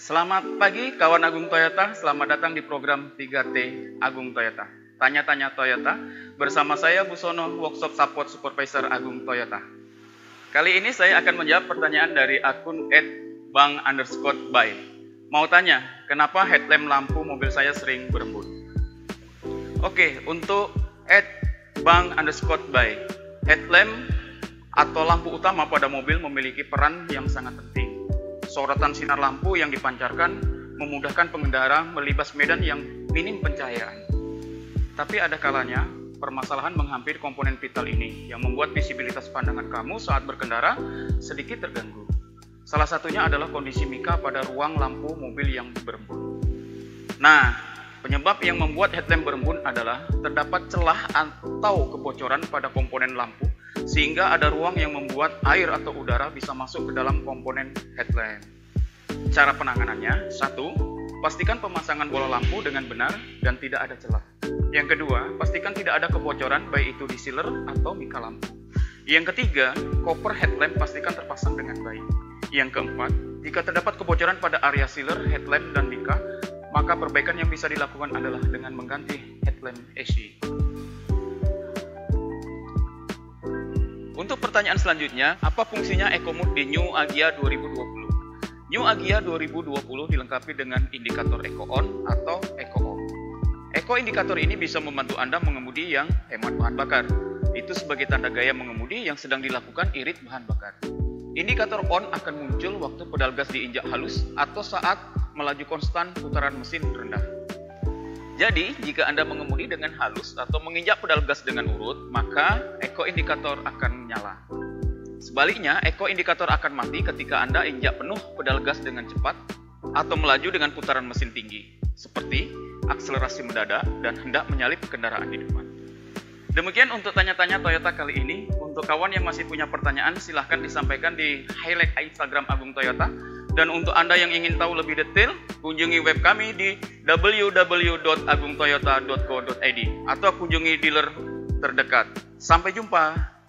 Selamat pagi kawan Agung Toyota, selamat datang di program 3T Agung Toyota. Tanya-tanya Toyota bersama saya Busono, Workshop Support Supervisor Agung Toyota. Kali ini saya akan menjawab pertanyaan dari akun @bang underscore by. Mau tanya, kenapa headlamp lampu mobil saya sering berembun? Oke, untuk @bang underscore by, headlamp atau lampu utama pada mobil memiliki peran yang sangat penting. Sorotan sinar lampu yang dipancarkan memudahkan pengendara melibas medan yang minim pencahayaan. Tapi ada kalanya permasalahan menghampiri komponen vital ini yang membuat visibilitas pandangan kamu saat berkendara sedikit terganggu. Salah satunya adalah kondisi mika pada ruang lampu mobil yang berembun. Nah, penyebab yang membuat headlamp berembun adalah terdapat celah atau kebocoran pada komponen lampu sehingga ada ruang yang membuat air atau udara bisa masuk ke dalam komponen headlamp. Cara penanganannya, satu, pastikan pemasangan bola lampu dengan benar dan tidak ada celah. Yang kedua, pastikan tidak ada kebocoran baik itu di sealer atau mika lampu. Yang ketiga, koper headlamp pastikan terpasang dengan baik. Yang keempat, jika terdapat kebocoran pada area sealer, headlamp, dan mika, maka perbaikan yang bisa dilakukan adalah dengan mengganti headlamp AC. Untuk pertanyaan selanjutnya, apa fungsinya EcoMood di New Agia 2020? New Agia 2020 dilengkapi dengan indikator Eco On atau Eco Off. Eko indikator ini bisa membantu Anda mengemudi yang hemat bahan bakar. Itu sebagai tanda gaya mengemudi yang sedang dilakukan irit bahan bakar. Indikator on akan muncul waktu pedal gas diinjak halus atau saat melaju konstan putaran mesin rendah. Jadi, jika Anda mengemudi dengan halus atau menginjak pedal gas dengan urut, maka eko indikator akan nyala. Sebaliknya, eko indikator akan mati ketika Anda injak penuh pedal gas dengan cepat atau melaju dengan putaran mesin tinggi, seperti akselerasi mendadak, dan hendak menyalip kendaraan di depan. Demikian untuk tanya-tanya Toyota kali ini. Untuk kawan yang masih punya pertanyaan, silahkan disampaikan di highlight Instagram Agung Toyota. Dan untuk Anda yang ingin tahu lebih detail, kunjungi web kami di www.agungtoyota.co.id atau kunjungi dealer terdekat. Sampai jumpa!